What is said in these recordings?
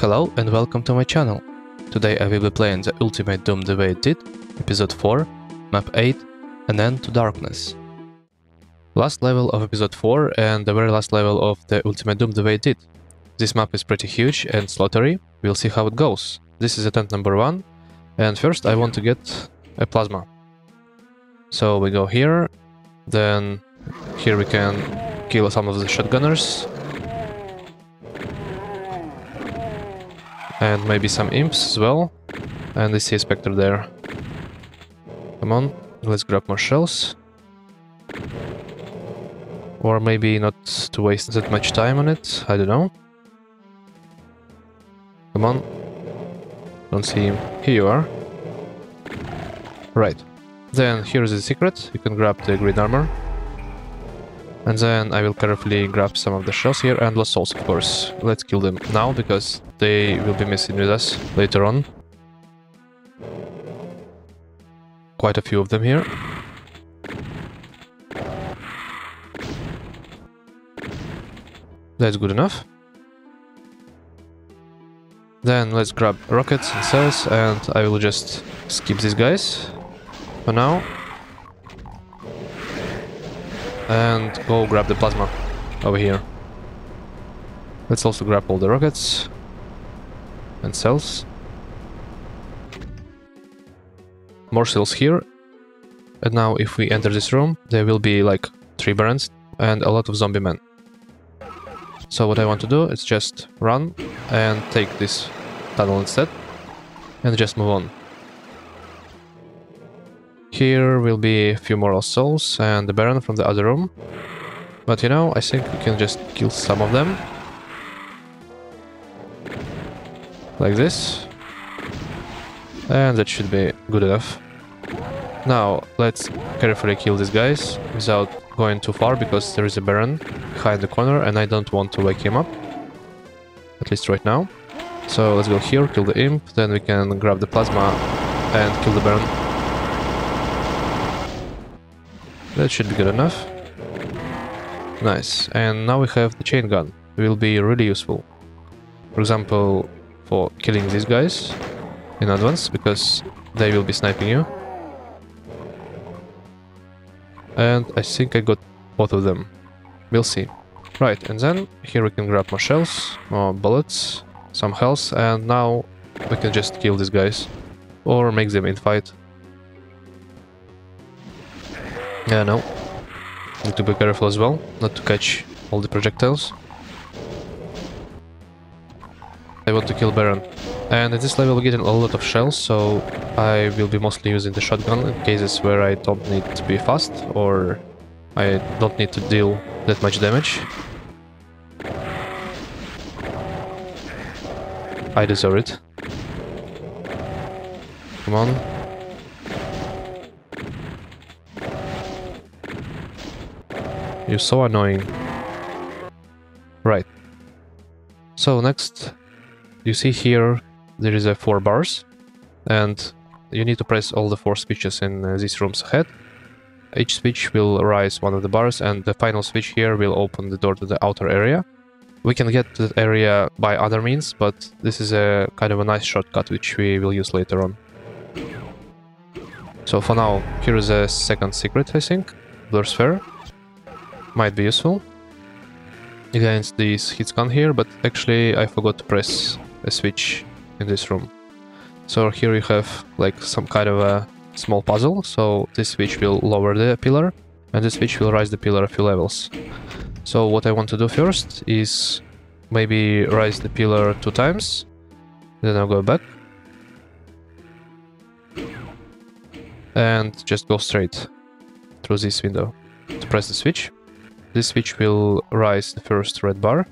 Hello and welcome to my channel. Today I will be playing the Ultimate Doom the way id did, episode 4, map 8, An End to Darkness. Last level of episode 4 and the very last level of the Ultimate Doom the way id did. This map is pretty huge and slaughtery, we'll see how it goes. This is attempt number 1, and first I want to get a plasma. So we go here, then here we can kill some of the shotgunners, And maybe some imps as well. And I see a specter there. Come on, let's grab more shells. Or maybe not to waste that much time on it, I don't know. Come on. Don't see him. Here you are. Right. Then here's the secret. You can grab the green armor. And then I will carefully grab some of the shells here and lost souls, of course. Let's kill them now, because they will be messing with us later on. Quite a few of them here. That's good enough. Then let's grab rockets and cells and I will just skip these guys for now. And go grab the plasma over here. Let's also grab all the rockets and cells. More cells here. And now if we enter this room, there will be like three barons and a lot of zombie men. So what I want to do is just run and take this tunnel instead and just move on. Here will be a few more souls and the Baron from the other room. But you know, I think we can just kill some of them. Like this. And that should be good enough. Now, let's carefully kill these guys without going too far because there is a Baron behind the corner and I don't want to wake him up. At least right now. So let's go here, kill the imp, then we can grab the plasma and kill the Baron. That should be good enough. Nice. And now we have the chain gun. It will be really useful. For example, for killing these guys in advance, because they will be sniping you. And I think I got both of them. We'll see. Right, and then here we can grab more shells, more bullets, some health, and now we can just kill these guys. Or make them in fight. Yeah, no. Need to be careful as well, not to catch all the projectiles. I want to kill Baron. And at this level we're getting a lot of shells, so I will be mostly using the shotgun in cases where I don't need to be fast or I don't need to deal that much damage. I deserve it. Come on. You're so annoying. Right. So next, you see here there is a four bars, and you need to press all the four switches in uh, these rooms ahead. Each switch will rise one of the bars, and the final switch here will open the door to the outer area. We can get to that area by other means, but this is a kind of a nice shortcut which we will use later on. So for now, here is a second secret, I think, Blur Sphere might be useful against this hit scan here, but actually I forgot to press a switch in this room. So here you have like some kind of a small puzzle, so this switch will lower the pillar and this switch will raise the pillar a few levels. So what I want to do first is maybe raise the pillar two times, then I'll go back and just go straight through this window to press the switch. This switch will rise the first red bar.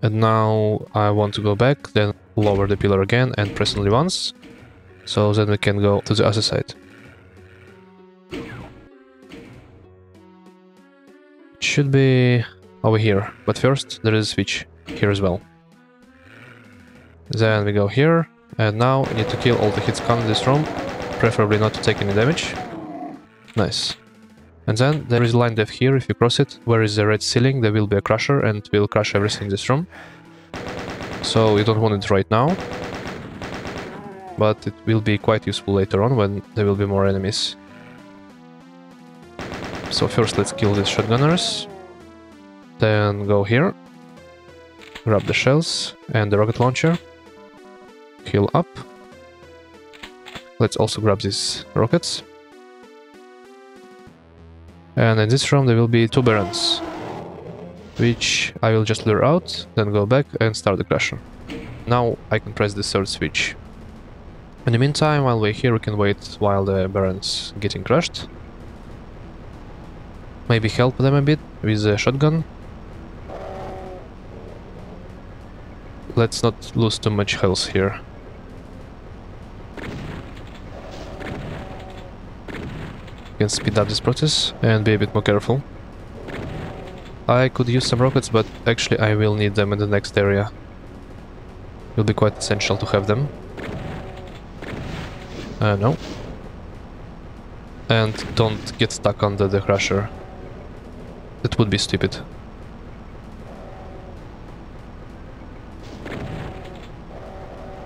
And now I want to go back, then lower the pillar again and press only once. So then we can go to the other side. It should be over here, but first there is a switch here as well. Then we go here, and now we need to kill all the hits in this room, preferably not to take any damage. Nice. And then there is a line depth here, if you cross it, where is the red ceiling, there will be a crusher and will crush everything in this room. So you don't want it right now. But it will be quite useful later on when there will be more enemies. So first let's kill these shotgunners. Then go here. Grab the shells and the rocket launcher. Heal up. Let's also grab these rockets. And in this room there will be two barons, which I will just lure out, then go back and start the crusher. Now I can press the third switch. In the meantime, while we're here, we can wait while the barons getting crushed. Maybe help them a bit with the shotgun. Let's not lose too much health here. Can speed up this process and be a bit more careful. I could use some rockets, but actually I will need them in the next area. It will be quite essential to have them. Uh, no. And don't get stuck under the crusher. That would be stupid.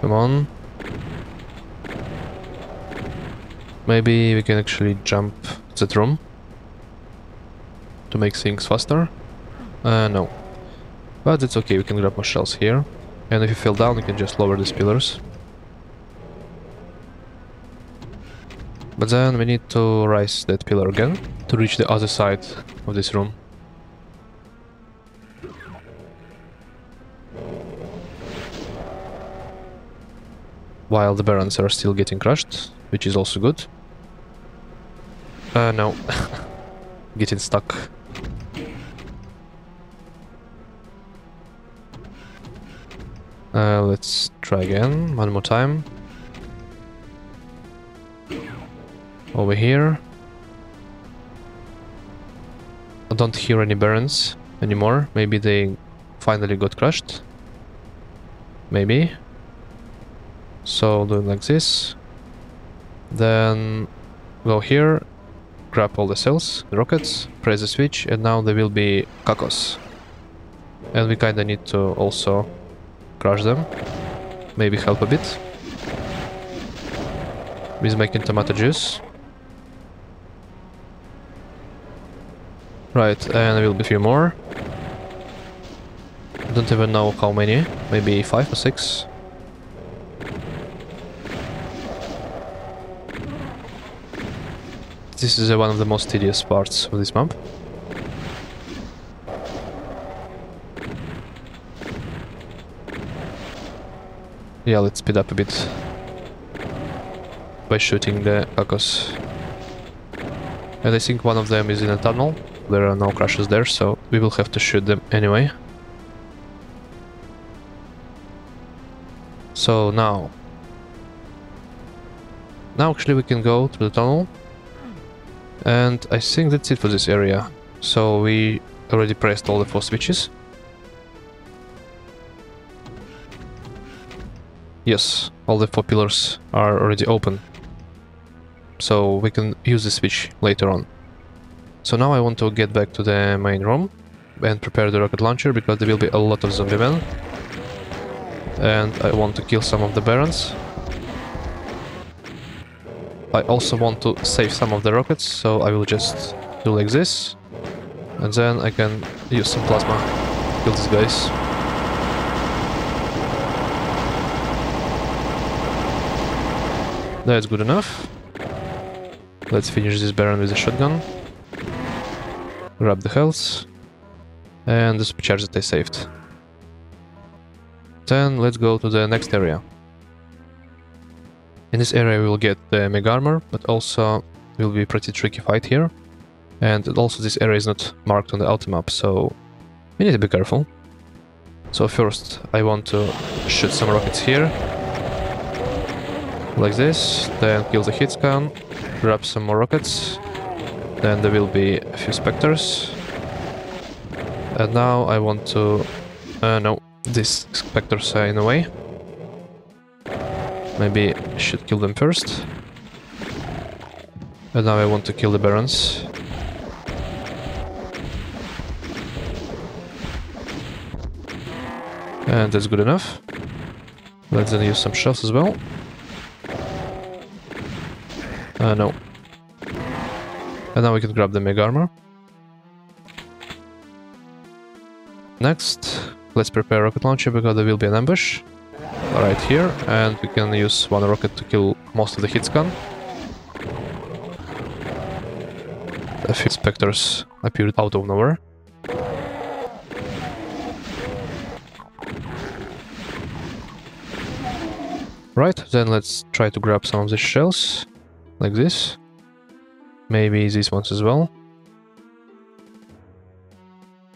Come on. Maybe we can actually jump that room to make things faster. Uh, no. But it's okay, we can grab more shells here. And if you fall down, you can just lower these pillars. But then we need to rise that pillar again to reach the other side of this room. While the barons are still getting crushed, which is also good. Uh, no. Getting stuck. Uh, let's try again, one more time. Over here. I don't hear any barons anymore. Maybe they finally got crushed. Maybe. So doing like this. Then go here, grab all the cells, the rockets, press the switch, and now there will be Kakos. And we kinda need to also crush them. Maybe help a bit. With making tomato juice. Right, and there will be a few more. I don't even know how many, maybe five or six. This is uh, one of the most tedious parts of this map. Yeah, let's speed up a bit by shooting the Kakos. And I think one of them is in a tunnel. There are no crashes there, so we will have to shoot them anyway. So now... Now actually we can go to the tunnel and I think that's it for this area. So we already pressed all the four switches. Yes, all the four pillars are already open. So we can use the switch later on. So now I want to get back to the main room and prepare the rocket launcher because there will be a lot of zombie men. And I want to kill some of the barons. I also want to save some of the rockets, so I will just do like this. And then I can use some plasma to kill these guys. That's good enough. Let's finish this Baron with a shotgun. Grab the health. And the supercharge that I saved. Then let's go to the next area. In this area we will get the Mega Armor, but also will be pretty tricky fight here. And also this area is not marked on the automap, so we need to be careful. So first I want to shoot some rockets here. Like this, then kill the hit scan, grab some more rockets. Then there will be a few specters. And now I want to... Uh, no, these specters are in the way. Maybe I should kill them first. But now I want to kill the barons. And that's good enough. Let's then use some shells as well. Uh, no. And now we can grab the Mega Armor. Next, let's prepare rocket launcher because there will be an ambush right here and we can use one rocket to kill most of the hit scan. A few specters appeared out of nowhere. Right, then let's try to grab some of the shells, like this. Maybe these ones as well.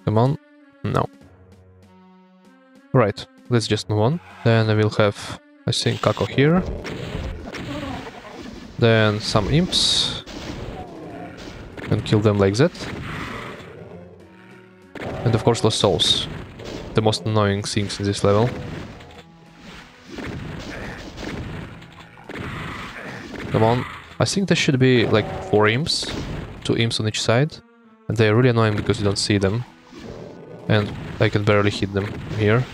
Come on. No. Right, let's just move on. Then I will have, I think, Kako here. Then some imps. And kill them like that. And of course lost souls. The most annoying things in this level. Come on. I think there should be like four imps. Two imps on each side. And they're really annoying because you don't see them. And I can barely hit them here.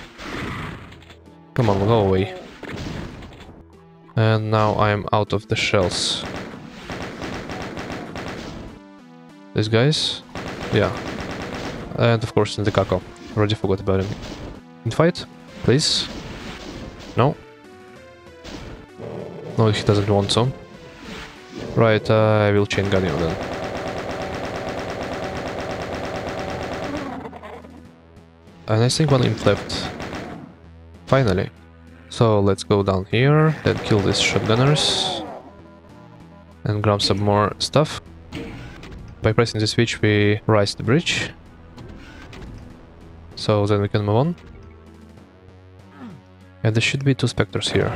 Come on, go away. And now I am out of the shells. These guys? Yeah. And of course in the Kako. Already forgot about him. In fight? Please? No? No, he doesn't want to. Right, uh, I will chain gun you then. And I think one imp left. Finally. So let's go down here then kill these shotgunners. And grab some more stuff. By pressing the switch we rise the bridge. So then we can move on. And there should be two specters here.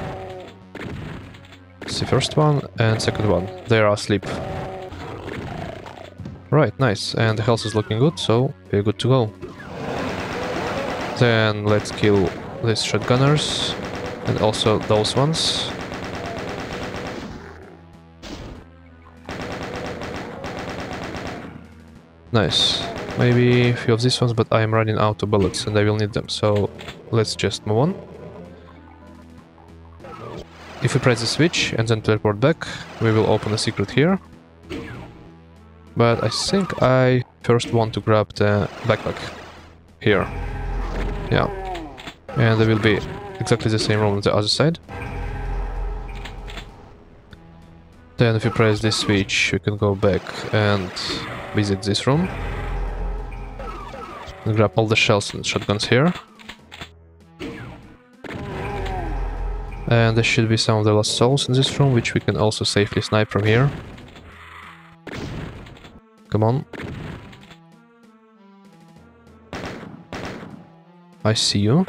It's the first one and second one. They are asleep. Right, nice. And the health is looking good, so we're good to go. Then let's kill these shotgunners and also those ones. Nice. Maybe a few of these ones, but I am running out of bullets and I will need them, so let's just move on. If we press the switch and then teleport back, we will open a secret here. But I think I first want to grab the backpack here. Yeah. And there will be exactly the same room on the other side. Then if you press this switch, you can go back and visit this room. And grab all the shells and shotguns here. And there should be some of the lost souls in this room, which we can also safely snipe from here. Come on. I see you.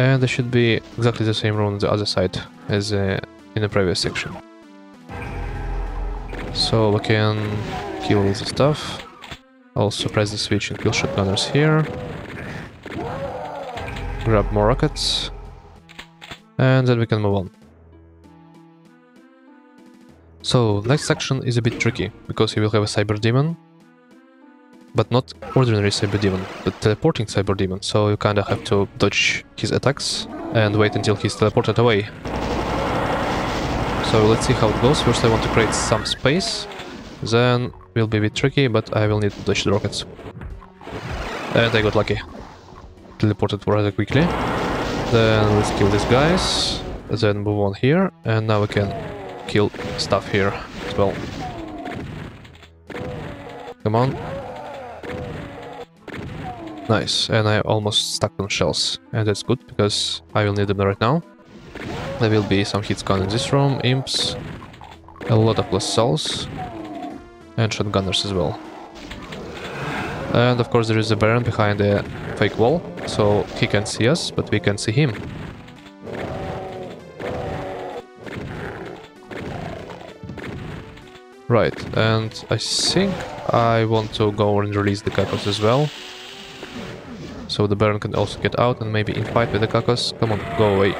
And there should be exactly the same room on the other side as uh, in the previous section. So we can kill all the stuff. Also press the switch and kill shotgunners here. Grab more rockets. And then we can move on. So, next section is a bit tricky, because you will have a Cyber Demon, but not ordinary Cyber Demon, but teleporting Cyber Demon, so you kinda have to dodge his attacks and wait until he's teleported away. So let's see how it goes. First I want to create some space, then will be a bit tricky, but I will need to dodge the rockets. And I got lucky. Teleported rather quickly. Then let's kill these guys, then move on here, and now we can kill stuff here as well. Come on. Nice, and I almost stuck on shells, and that's good because I will need them right now. There will be some hitscan in this room, imps, a lot of lost souls, and shotgunners as well. And of course there is a Baron behind the fake wall, so he can see us, but we can see him. Right, and I think I want to go and release the Kakos as well so the Baron can also get out and maybe in fight with the Kakos. Come on, go away.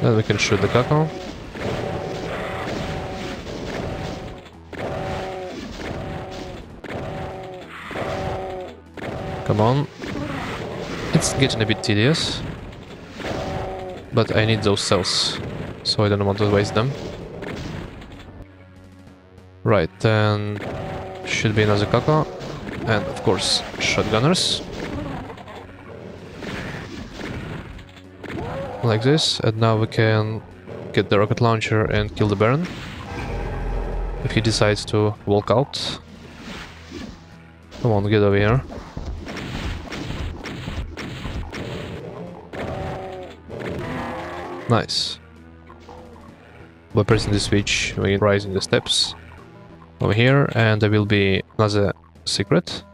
Then we can shoot the Kako. Come on. It's getting a bit tedious. But I need those cells, so I don't want to waste them. Right, then should be another Kako. And of course, shotgunners. Like this, and now we can get the rocket launcher and kill the Baron. If he decides to walk out. Come on, get over here. Nice. By pressing the switch, we rise in the steps over here, and there will be another secret.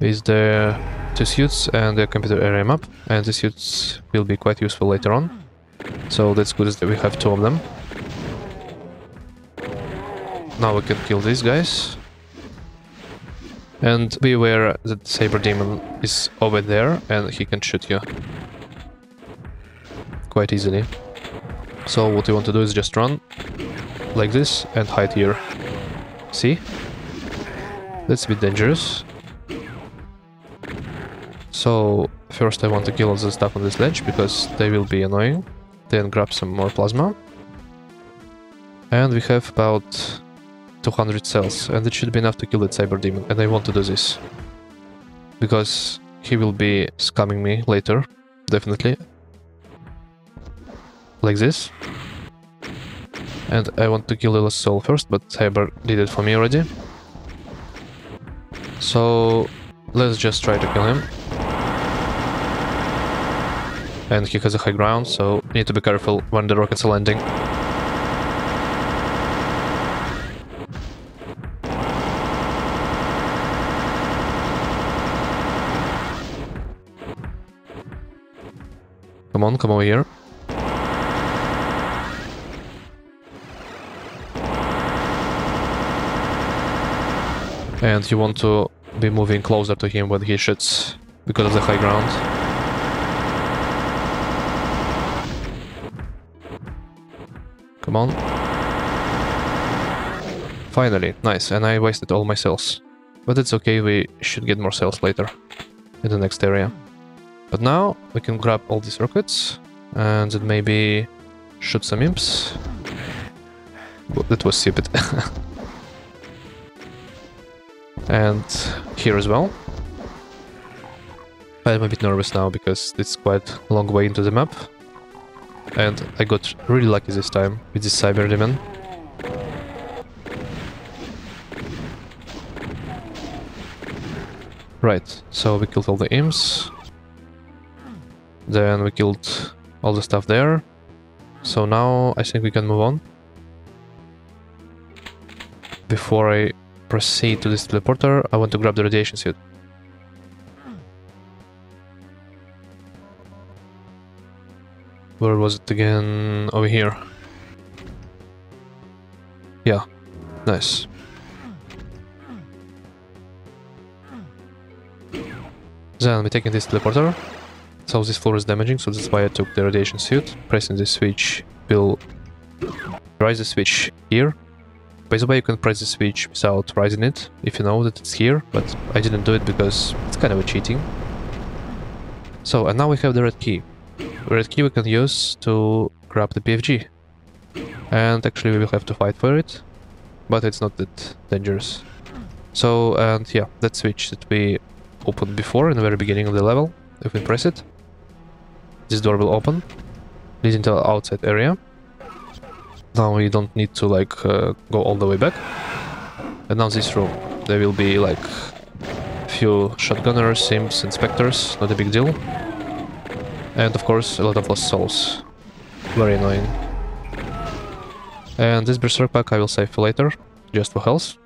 Is the two suits and the computer area map, and the suits will be quite useful later on. So that's good that we have two of them. Now we can kill these guys. And be aware that Cyber Demon is over there and he can shoot you quite easily. So what you want to do is just run like this and hide here. See? That's a bit dangerous. So first I want to kill all the stuff on this ledge because they will be annoying. Then grab some more plasma. And we have about 200 cells and it should be enough to kill that cyber demon and I want to do this. Because he will be scamming me later, definitely like this. And I want to kill Lilith Soul first, but Cyber did it for me already. So let's just try to kill him. And he has a high ground, so need to be careful when the rockets are landing. Come on, come over here. And you want to be moving closer to him when he shoots because of the high ground. Come on. Finally, nice, and I wasted all my cells. But it's okay, we should get more cells later in the next area. But now we can grab all these rockets and maybe shoot some imps. that was stupid. and here as well. I'm a bit nervous now because it's quite a long way into the map. And I got really lucky this time with this Cyber Demon. Right, so we killed all the imps. Then we killed all the stuff there. So now I think we can move on. Before I proceed to this teleporter, I want to grab the radiation suit. Where was it again? Over here. Yeah, nice. Then we're taking this teleporter. So this floor is damaging, so that's why I took the radiation suit. Pressing this switch will rise the switch here by the way, you can press the switch without rising it, if you know that it's here, but I didn't do it because it's kind of a cheating. So, and now we have the red key. The red key we can use to grab the BFG. And actually we will have to fight for it, but it's not that dangerous. So, and yeah, that switch that we opened before in the very beginning of the level, if we press it, this door will open, leading to the outside area. Now we don't need to like uh, go all the way back. And now this room, there will be like few shotgunners, sims, inspectors, not a big deal. And of course a lot of lost souls. Very annoying. And this berserk pack I will save for later, just for health.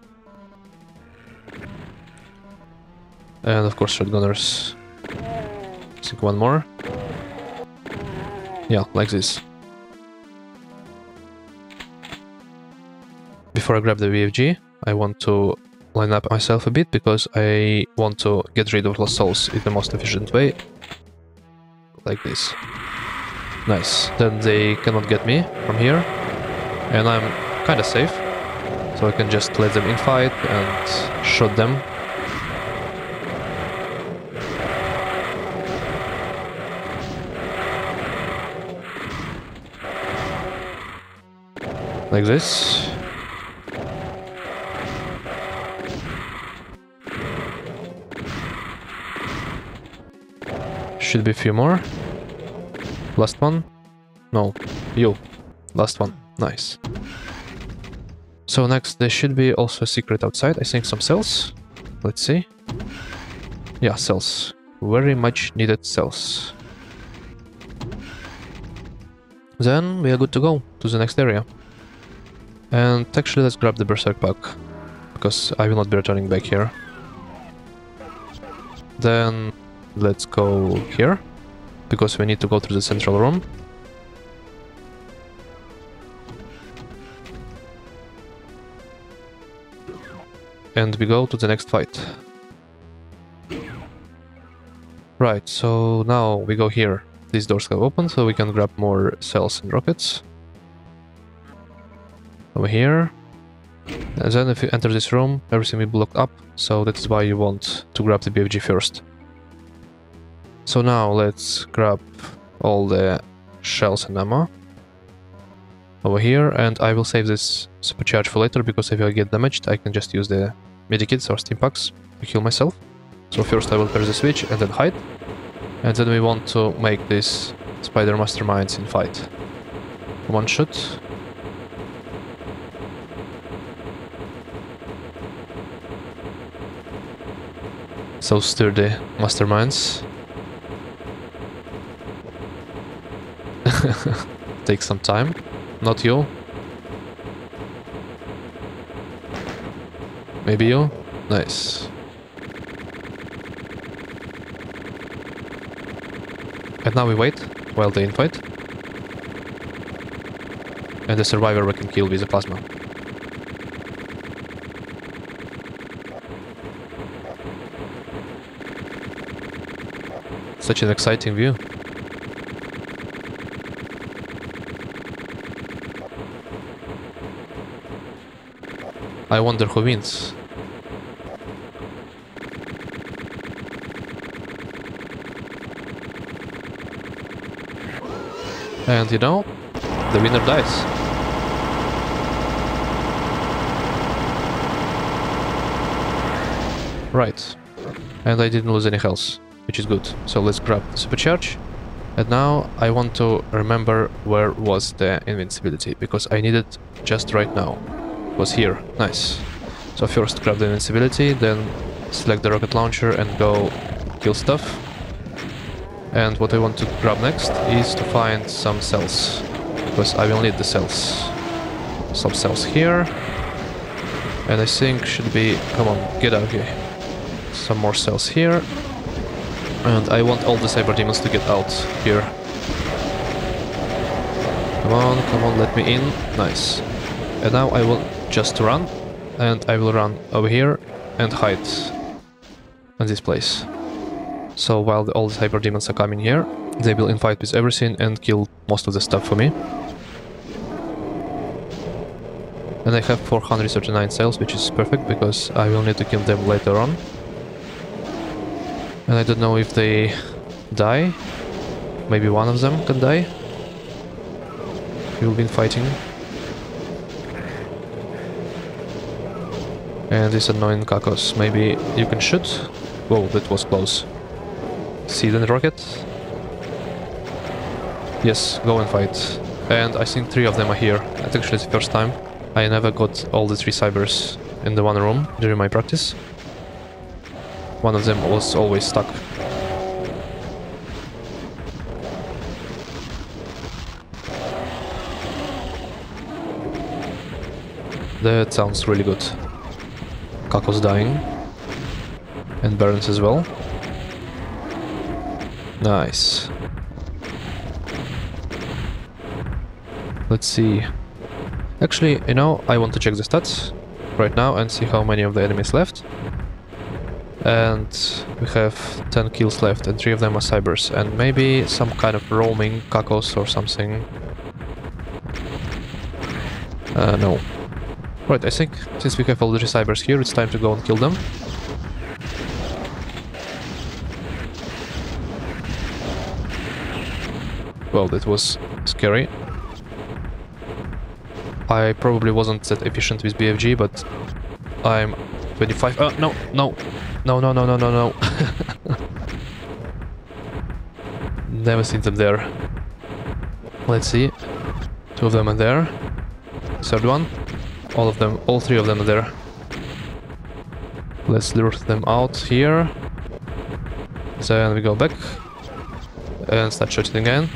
And of course shotgunners. I think one more. Yeah, like this. before I grab the BFG, I want to line up myself a bit because I want to get rid of Lost Souls in the most efficient way. Like this. Nice. Then they cannot get me from here. And I'm kinda safe. So I can just let them in fight and shoot them. Like this. Should be a few more. Last one. No, you. Last one. Nice. So next, there should be also a secret outside. I think some cells. Let's see. Yeah, cells. Very much needed cells. Then we are good to go to the next area. And actually let's grab the Berserk pack, because I will not be returning back here. Then let's go here, because we need to go through the central room. And we go to the next fight. Right, so now we go here. These doors have opened, so we can grab more cells and rockets. Over here. And then if you enter this room, everything will be blocked up, so that's why you want to grab the BFG first. So now let's grab all the shells and ammo over here, and I will save this supercharge for later, because if I get damaged, I can just use the medikits or stimpacks to heal myself. So first I will press the switch and then hide. And then we want to make this spider masterminds in fight. One shot. So sturdy masterminds. Take some time. Not you. Maybe you? Nice. And now we wait while they infight. And the survivor we can kill with the plasma. Such an exciting view. I wonder who wins. And you know, the winner dies. Right. And I didn't lose any health, which is good. So let's grab the supercharge. And now I want to remember where was the invincibility, because I need it just right now. Was here. Nice. So first grab the invincibility, then select the rocket launcher and go kill stuff. And what I want to grab next is to find some cells, because I will need the cells. Some cells here. And I think should be... come on, get out here. Some more cells here. And I want all the cyber demons to get out here. Come on, come on, let me in. Nice. And now I will just run. And I will run over here and hide in this place. So while the, all the Cyber Demons are coming here, they will invite with everything and kill most of the stuff for me. And I have 439 cells, which is perfect, because I will need to kill them later on. And I don't know if they die. Maybe one of them can die. We've been fighting. And this annoying Kakos, maybe you can shoot? Whoa, that was close. See the rocket? Yes, go and fight. And I think three of them are here. That's actually the first time. I never got all the three cybers in the one room during my practice. One of them was always stuck. That sounds really good. Kako's dying. And Burns as well. Nice. Let's see. Actually, you know, I want to check the stats right now and see how many of the enemies left. And we have 10 kills left and 3 of them are cybers and maybe some kind of roaming kakos or something. Uh, no. Right, I think since we have all the cybers here, it's time to go and kill them. Well, that was scary. I probably wasn't that efficient with BFG, but I'm 25. Oh, no, no, no, no, no, no, no, no. Never seen them there. Let's see. Two of them are there. Third one. All of them, all three of them are there. Let's lure them out here. Then we go back. And start shooting again.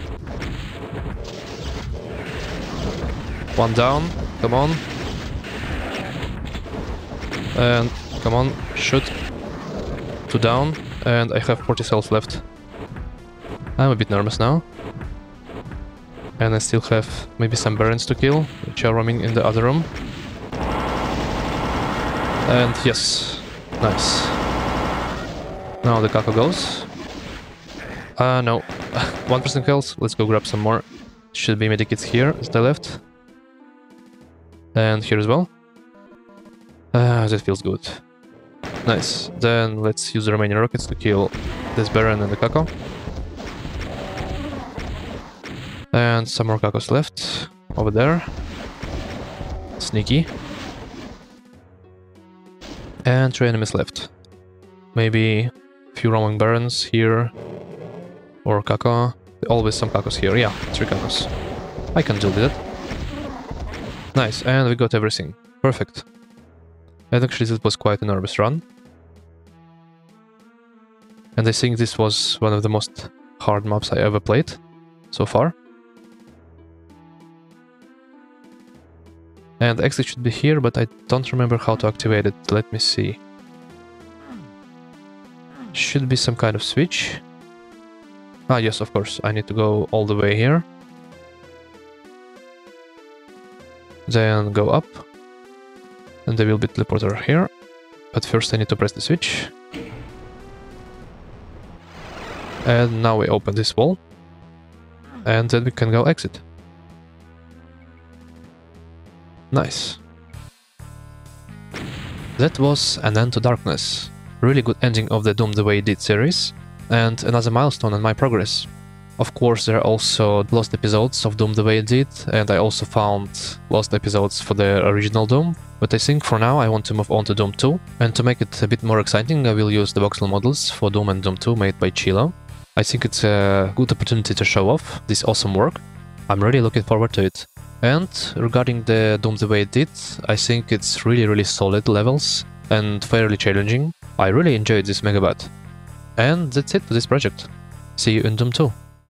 One down. Come on. And come on, shoot. Two down. And I have 40 cells left. I'm a bit nervous now. And I still have maybe some Barons to kill, which are roaming in the other room. And yes, nice. Now the Kako goes. Uh, no. One person kills, let's go grab some more. Should be medikits here, to the left. And here as well. Uh, that feels good. Nice. Then let's use the remaining rockets to kill this Baron and the Kako. And some more Kakos left. Over there. Sneaky. And three enemies left. Maybe a few roaming barons here. Or Kako. Always some Kakos here. Yeah, three Kakos. I can deal with it. Nice, and we got everything. Perfect. And actually this was quite a nervous run. And I think this was one of the most hard maps I ever played so far. And exit should be here, but I don't remember how to activate it. Let me see. Should be some kind of switch. Ah, yes, of course. I need to go all the way here. Then go up. And there will be teleporter here. But first I need to press the switch. And now we open this wall. And then we can go exit. Nice. That was An End to Darkness. Really good ending of the Doom the Way id Did series, and another milestone in my progress. Of course, there are also lost episodes of Doom the Way id Did, and I also found lost episodes for the original Doom, but I think for now I want to move on to Doom 2, and to make it a bit more exciting I will use the voxel models for Doom and Doom 2 made by Cheello. I think it's a good opportunity to show off this awesome work. I'm really looking forward to it. And regarding the Doom the way id did, I think it's really really solid levels and fairly challenging. I really enjoyed this Megawad. And that's it for this project. See you in Doom 2.